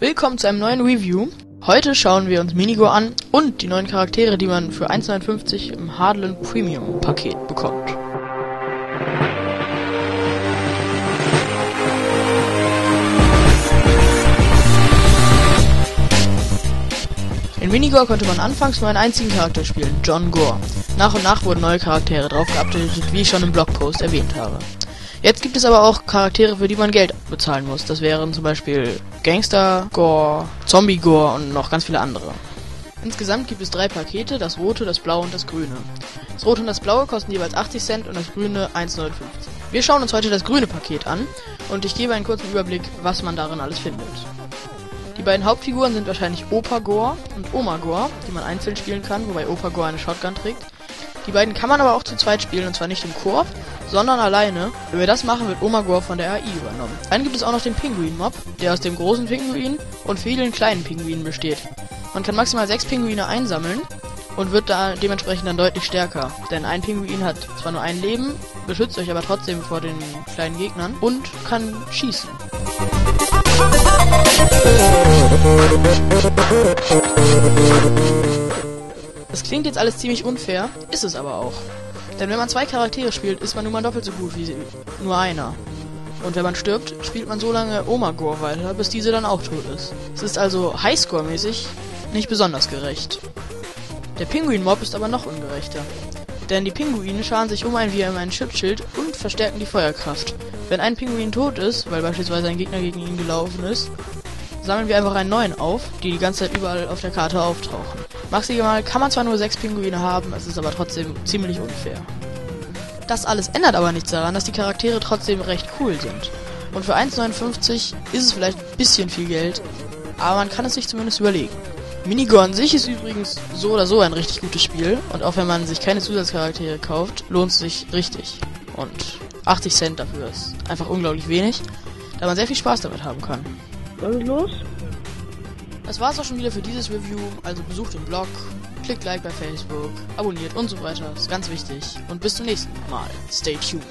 Willkommen zu einem neuen Review. Heute schauen wir uns Minigo an und die neuen Charaktere, die man für 1,59 im Hardland Premium Paket bekommt. Minigore konnte man anfangs nur einen einzigen Charakter spielen, John Gore. Nach und nach wurden neue Charaktere drauf geupdatet, wie ich schon im Blogpost erwähnt habe. Jetzt gibt es aber auch Charaktere, für die man Geld bezahlen muss. Das wären zum Beispiel Gangster, Gore, Zombie Gore und noch ganz viele andere. Insgesamt gibt es drei Pakete, das rote, das blaue und das grüne. Das rote und das blaue kosten jeweils 80 Cent und das grüne 1,59. Wir schauen uns heute das grüne Paket an und ich gebe einen kurzen Überblick, was man darin alles findet. Die beiden Hauptfiguren sind wahrscheinlich Opa Gore und Oma Gore, die man einzeln spielen kann, wobei Opa Gore eine Shotgun trägt. Die beiden kann man aber auch zu zweit spielen und zwar nicht im Koop, sondern alleine. Wenn wir das machen, wird Omagor von der AI übernommen. Dann gibt es auch noch den Pinguin-Mob, der aus dem großen Pinguin und vielen kleinen Pinguinen besteht. Man kann maximal sechs Pinguine einsammeln und wird da dementsprechend dann deutlich stärker. Denn ein Pinguin hat zwar nur ein Leben, beschützt euch aber trotzdem vor den kleinen Gegnern und kann schießen. Das klingt jetzt alles ziemlich unfair, ist es aber auch. Denn wenn man zwei Charaktere spielt, ist man nun mal doppelt so gut wie nur einer. Und wenn man stirbt, spielt man so lange Omagor weiter, bis diese dann auch tot ist. Es ist also Highscore-mäßig nicht besonders gerecht. Der Pinguin-Mob ist aber noch ungerechter. Denn die Pinguine scharen sich um ein wie ein Schutzschild und verstärken die Feuerkraft. Wenn ein Pinguin tot ist, weil beispielsweise ein Gegner gegen ihn gelaufen ist, sammeln wir einfach einen neuen auf, die die ganze Zeit überall auf der Karte auftauchen. Maximal kann man zwar nur sechs Pinguine haben, es ist aber trotzdem ziemlich unfair. Das alles ändert aber nichts daran, dass die Charaktere trotzdem recht cool sind. Und für 1,59 ist es vielleicht ein bisschen viel Geld, aber man kann es sich zumindest überlegen. Minigo an sich ist übrigens so oder so ein richtig gutes Spiel und auch wenn man sich keine Zusatzcharaktere kauft, lohnt es sich richtig. Und 80 Cent dafür ist einfach unglaublich wenig, da man sehr viel Spaß damit haben kann. Ist los? Das war's auch schon wieder für dieses Review. Also besucht den Blog, klickt Like bei Facebook, abonniert und so weiter. Ist ganz wichtig. Und bis zum nächsten Mal. Stay tuned.